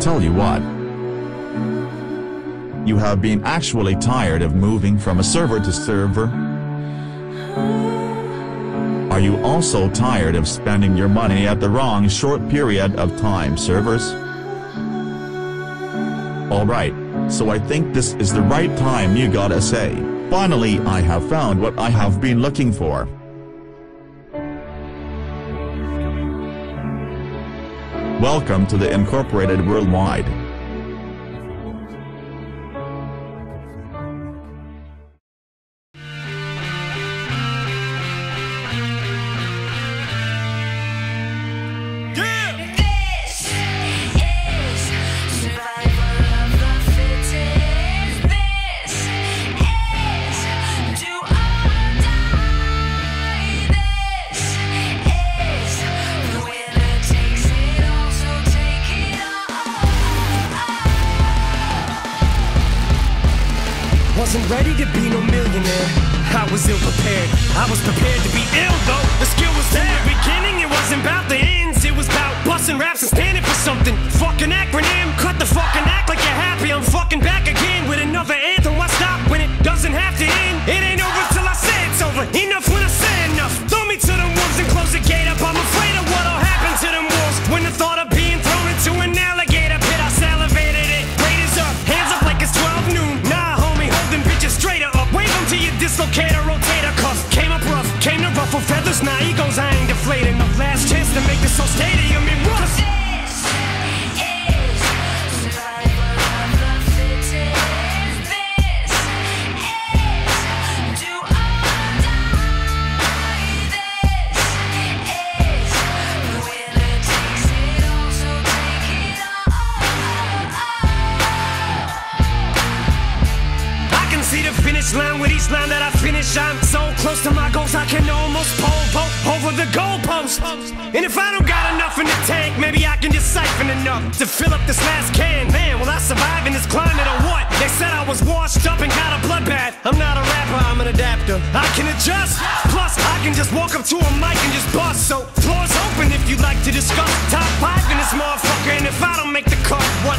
tell you what. You have been actually tired of moving from a server to server? Are you also tired of spending your money at the wrong short period of time servers? Alright, so I think this is the right time you gotta say, finally I have found what I have been looking for. Welcome to the Incorporated Worldwide. Wasn't ready to be no millionaire. I was ill prepared. I was prepared to be ill though. The skill was there. The beginning, it wasn't about the ends. It was about busting raps and standing for something. Fucking acronym. Cut the fucking act like you're happy. I'm fucking back again see the finish line with each line that I finish. I'm so close to my goals, I can almost pole vault over the goalpost. And if I don't got enough in the tank, maybe I can just siphon enough to fill up this last can. Man, will I survive in this climate or what? They said I was washed up and got a bloodbath. I'm not a rapper, I'm an adapter. I can adjust. Plus, I can just walk up to a mic and just bust. So, floor's open if you'd like to discuss. Top five in this motherfucker,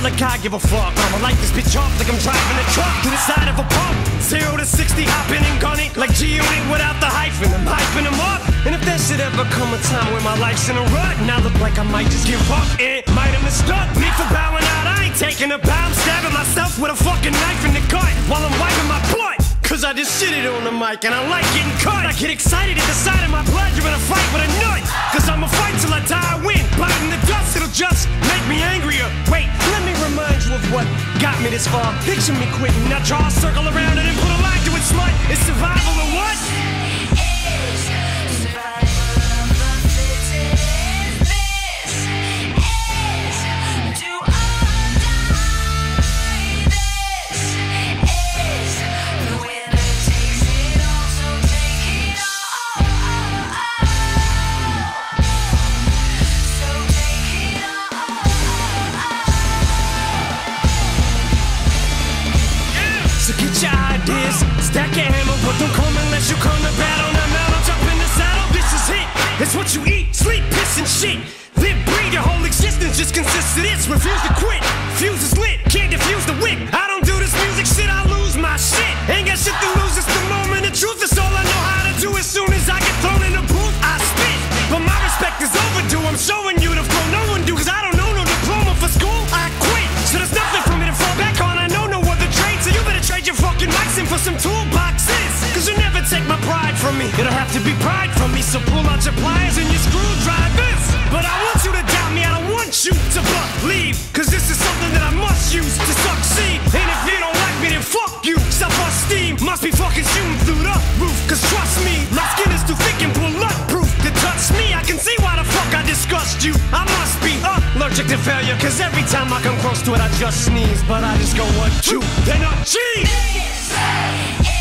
like I give a fuck? I'ma light this bitch off like I'm driving a truck to the side of a pump. Zero to 60, hopping and gunning like G Unit without the hyphen. I'm hyping them up. And if there should ever come a time where my life's in a rut, and I look like I might just give up, it might have mistook me for bowing out. I ain't taking a bow, I'm stabbing myself with a fucking knife in the gut while I'm wiping my butt. Cause I just shit it on the mic and I like getting cut. I get excited at the sight of my blood. You're in a fight with a nut. Got me this far. Picture me quitting. Now draw a circle around it and put a line to it. Consists this. Refuse to quit, fuse is lit, can't defuse the wick. I don't do this music shit, I lose my shit. Ain't got shit to lose, it's the moment of truth. It's all I know how to do. As soon as I get thrown in the booth, I spit. But my respect is overdue. I'm showing you the flow no one do, cause I don't know no diploma for school. I quit, so there's nothing for me to fall back on. I know no other trade, so you better trade your fucking mics in for some toolboxes. Cause you never take my pride from me. It'll have to be pride from me, so pull out your pliers and your screwdrivers. Must be allergic to failure. Cause every time I come close to it, I just sneeze. But I just go one, two, then a cheese.